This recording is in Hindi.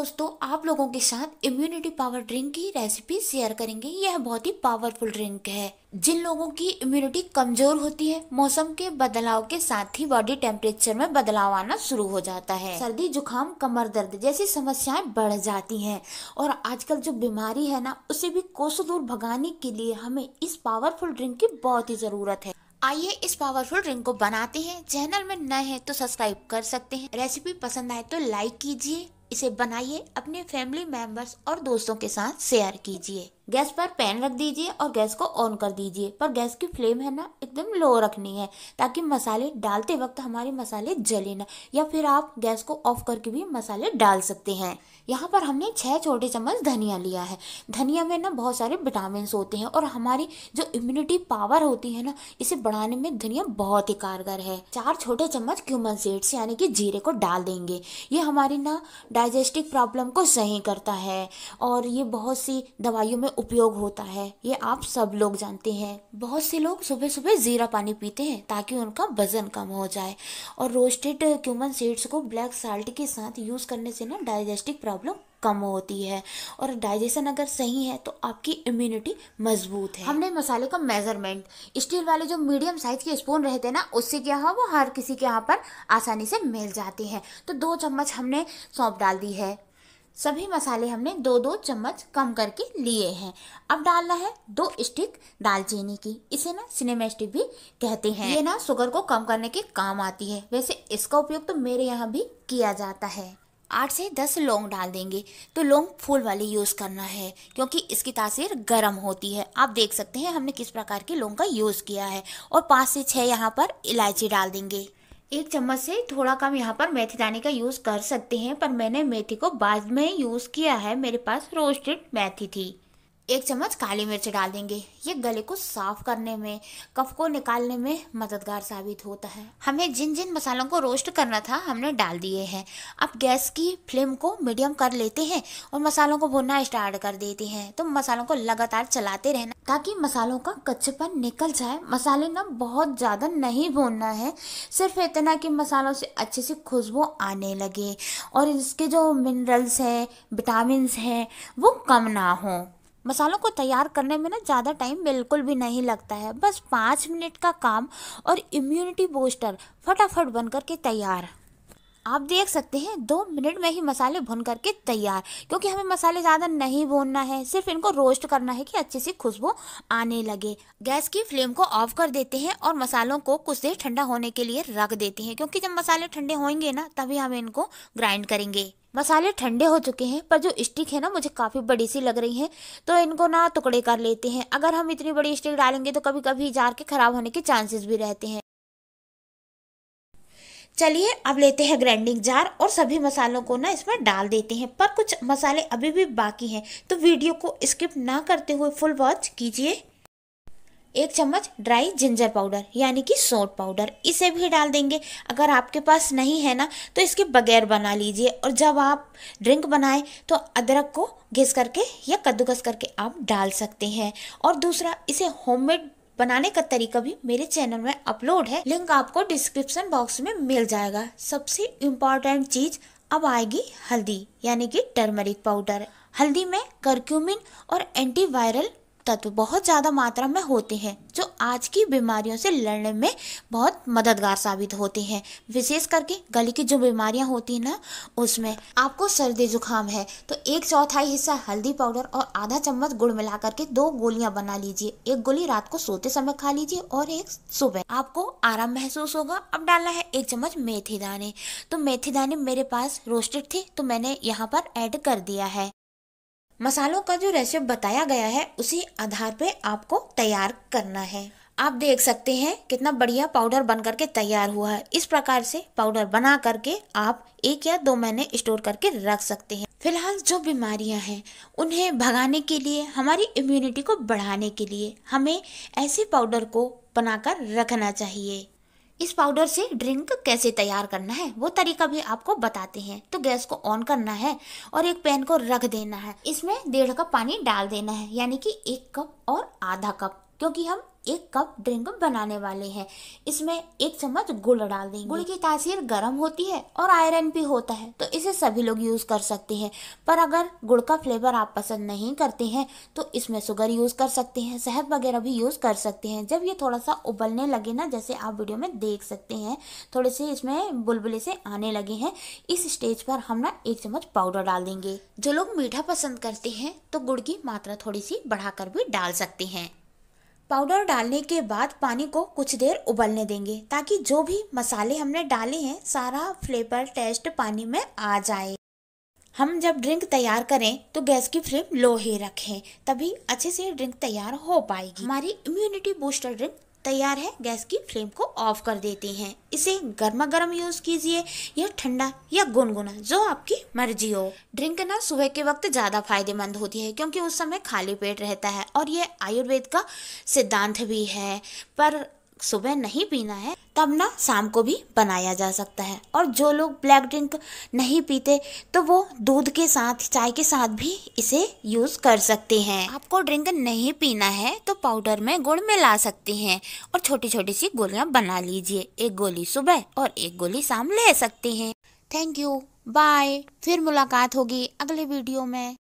दोस्तों, आप लोगों के साथ इम्यूनिटी पावर ड्रिंक की रेसिपी शेयर करेंगे। यह बहुत ही पावरफुल ड्रिंक है। जिन लोगों की इम्यूनिटी कमज़ोर होती है, मौसम के बदलाव के साथ ही बॉडी टेम्परेचर में बदलाव आना शुरू हो जाता है। सर्दी, जुकाम, कमर दर्द जैसी समस्याएँ बढ़ जाती हैं और आजकल जो बीमारी है ना, उसे भी कोसों दूर भगाने के लिए हमें इस पावरफुल ड्रिंक की बहुत ही ज़रूरत है। आइए इस पावरफुल ड्रिंक को बनाते हैं। चैनल में नए हैं तो सब्सक्राइब कर सकते हैं। रेसिपी पसंद आए तो लाइक कीजिए। इसे बनाइए अपने फैमिली मेंबर्स और दोस्तों के साथ शेयर कीजिए। गैस पर पैन रख दीजिए और गैस को ऑन कर दीजिए। पर गैस की फ्लेम है ना, एकदम लो रखनी है, ताकि मसाले डालते वक्त हमारे मसाले जले ना, या फिर आप गैस को ऑफ़ करके भी मसाले डाल सकते हैं। यहाँ पर हमने छह छोटे चम्मच धनिया लिया है। धनिया में ना बहुत सारे विटामिन होते हैं और हमारी जो इम्यूनिटी पावर होती है ना, इसे बढ़ाने में धनिया बहुत ही कारगर है। चार छोटे चम्मच क्यूमन सीड्स यानी कि जीरे को डाल देंगे। ये हमारी ना डाइजेस्टिव प्रॉब्लम को सही करता है और ये बहुत सी दवाइयों में उपयोग होता है। ये आप सब लोग जानते हैं। बहुत से लोग सुबह सुबह जीरा पानी पीते हैं ताकि उनका वज़न कम हो जाए। और रोस्टेड क्यूमन सीड्स को ब्लैक साल्ट के साथ यूज़ करने से ना डाइजेस्टिव प्रॉब्लम कम होती है। और डाइजेशन अगर सही है तो आपकी इम्यूनिटी मज़बूत है। हमने मसाले का मेज़रमेंट स्टील वाले जो मीडियम साइज़ के स्पून रहते हैं ना, उससे क्या है वो हर किसी के यहाँ पर आसानी से मिल जाते हैं। तो दो चम्मच हमने सौंप डाल दी है। सभी मसाले हमने दो दो चम्मच कम करके लिए हैं। अब डालना है दो स्टिक दालचीनी की। इसे ना सिनेमा स्टिक भी कहते हैं। ये ना शुगर को कम करने के काम आती है। वैसे इसका उपयोग तो मेरे यहाँ भी किया जाता है। आठ से दस लौंग डाल देंगे। तो लौंग फूल वाली यूज़ करना है, क्योंकि इसकी तासीर गर्म होती है। आप देख सकते हैं हमने किस प्रकार की लौंग का यूज़ किया है। और पाँच से छः यहाँ पर इलायची डाल देंगे। एक चम्मच से थोड़ा कम यहाँ पर मेथी दाने का यूज़ कर सकते हैं, पर मैंने मेथी को बाद में यूज़ किया है। मेरे पास रोस्टेड मेथी थी। एक चम्मच काली मिर्च डाल देंगे। ये गले को साफ़ करने में, कफ को निकालने में मददगार साबित होता है। हमें जिन जिन मसालों को रोस्ट करना था, हमने डाल दिए हैं। अब गैस की फ्लेम को मीडियम कर लेते हैं और मसालों को भुनना स्टार्ट कर देते हैं। तो मसालों को लगातार चलाते रहना, ताकि मसालों का कच्चेपन निकल जाए। मसाले ना बहुत ज़्यादा नहीं भूनना है, सिर्फ़ इतना कि मसालों से अच्छे से खुशबू आने लगे और इसके जो मिनरल्स हैं विटामिन हैं, वो कम ना हो। मसालों को तैयार करने में ना ज़्यादा टाइम बिल्कुल भी नहीं लगता है। बस पाँच मिनट का काम और इम्यूनिटी बूस्टर फटाफट बन करके तैयार। आप देख सकते हैं, दो मिनट में ही मसाले भुन करके तैयार, क्योंकि हमें मसाले ज़्यादा नहीं भूनना है। सिर्फ़ इनको रोस्ट करना है कि अच्छे से खुशबू आने लगे। गैस की फ्लेम को ऑफ़ कर देते हैं और मसालों को कुछ देर ठंडा होने के लिए रख देते हैं, क्योंकि जब मसाले ठंडे होंगे ना, तभी हम इनको ग्राइंड करेंगे। मसाले ठंडे हो चुके हैं, पर जो स्टिक है ना, मुझे काफ़ी बड़ी सी लग रही है। तो इनको ना टुकड़े कर लेते हैं। अगर हम इतनी बड़ी स्टिक डालेंगे तो कभी कभी जार के ख़राब होने के चांसेस भी रहते हैं। चलिए, अब लेते हैं ग्राइंडिंग जार और सभी मसालों को ना इसमें डाल देते हैं। पर कुछ मसाले अभी भी बाकी हैं तो वीडियो को स्किप ना करते हुए फुल वॉच कीजिए। एक चम्मच ड्राई जिंजर पाउडर यानी कि सोट पाउडर इसे भी डाल देंगे। अगर आपके पास नहीं है ना तो इसके बगैर बना लीजिए। और जब आप ड्रिंक बनाएँ तो अदरक को घिस करके या कद्दूकस करके आप डाल सकते हैं। और दूसरा, इसे होममेड बनाने का तरीका भी मेरे चैनल में अपलोड है। लिंक आपको डिस्क्रिप्शन बॉक्स में मिल जाएगा। सबसे इम्पोर्टेंट चीज़ अब आएगी हल्दी, यानी कि टर्मरिक पाउडर हल्दी में करक्यूमिन और एंटीवायरल तत्व बहुत ज़्यादा मात्रा में होते हैं, जो आज की बीमारियों से लड़ने में बहुत मददगार साबित होते हैं। विशेष करके गले की जो बीमारियाँ होती हैं ना, उसमें आपको सर्दी जुकाम है तो एक चौथाई हिस्सा हल्दी पाउडर और आधा चम्मच गुड़ मिला करके दो गोलियाँ बना लीजिए। एक गोली रात को सोते समय खा लीजिए और एक सुबह। आपको आराम महसूस होगा। अब डालना है एक चम्मच मेथी दाने। तो मेथी दाने मेरे पास रोस्टेड थे तो मैंने यहाँ पर ऐड कर दिया है। मसालों का जो रेसिपी बताया गया है, उसी आधार पे आपको तैयार करना है। आप देख सकते हैं कितना बढ़िया पाउडर बन करके तैयार हुआ है। इस प्रकार से पाउडर बना करके आप एक या दो महीने स्टोर करके रख सकते हैं। फ़िलहाल जो बीमारियाँ हैं, उन्हें भगाने के लिए, हमारी इम्यूनिटी को बढ़ाने के लिए हमें ऐसे पाउडर को बनाकर रखना चाहिए। इस पाउडर से ड्रिंक कैसे तैयार करना है, वो तरीका भी आपको बताते हैं। तो गैस को ऑन करना है और एक पैन को रख देना है। इसमें डेढ़ कप पानी डाल देना है, यानी कि एक कप और आधा कप। क्योंकि हम एक कप ड्रिंक बनाने वाले हैं। इसमें एक चम्मच गुड़ डाल देंगे। गुड़ की तासीर गर्म होती है और आयरन भी होता है। तो इसे सभी लोग यूज़ कर सकते हैं। पर अगर गुड़ का फ्लेवर आप पसंद नहीं करते हैं तो इसमें शुगर यूज़ कर सकते हैं शहद वगैरह भी यूज़ कर सकते हैं। जब ये थोड़ा सा उबलने लगे ना जैसे आप वीडियो में देख सकते हैं थोड़े से इसमें बुलबुले से आने लगे हैं इस स्टेज पर हम ना एक चम्मच पाउडर डाल देंगे। जो लोग मीठा पसंद करते हैं तो गुड़ की मात्रा थोड़ी सी बढ़ाकर भी डाल सकते हैं। पाउडर डालने के बाद पानी को कुछ देर उबलने देंगे ताकि जो भी मसाले हमने डाले हैं, सारा फ्लेवर टेस्ट पानी में आ जाए। हम जब ड्रिंक तैयार करें तो गैस की फ्लेम लो ही रखें, तभी अच्छे से ड्रिंक तैयार हो पाएगी। हमारी इम्यूनिटी बूस्टर ड्रिंक तैयार है, गैस की फ्लेम को ऑफ़ कर देते हैं। इसे गर्मा गर्म यूज़ कीजिए या ठंडा या गुनगुना, जो आपकी मर्ज़ी हो। ड्रिंक ना सुबह के वक्त ज़्यादा फ़ायदेमंद होती है, क्योंकि उस समय खाली पेट रहता है, और ये आयुर्वेद का सिद्धांत भी है। पर सुबह नहीं पीना है, तब ना शाम को भी बनाया जा सकता है। और जो लोग ब्लैक ड्रिंक नहीं पीते तो वो दूध के साथ, चाय के साथ भी इसे यूज़ कर सकते हैं। आपको ड्रिंक नहीं पीना है तो पाउडर में गुड़ मिला सकते हैं और छोटी छोटी सी गोलियाँ बना लीजिए। एक गोली सुबह और एक गोली शाम ले सकते हैं। थैंक यू बाय फिर मुलाकात होगी अगले वीडियो में।